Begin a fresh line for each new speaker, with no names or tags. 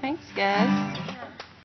Thanks, guys.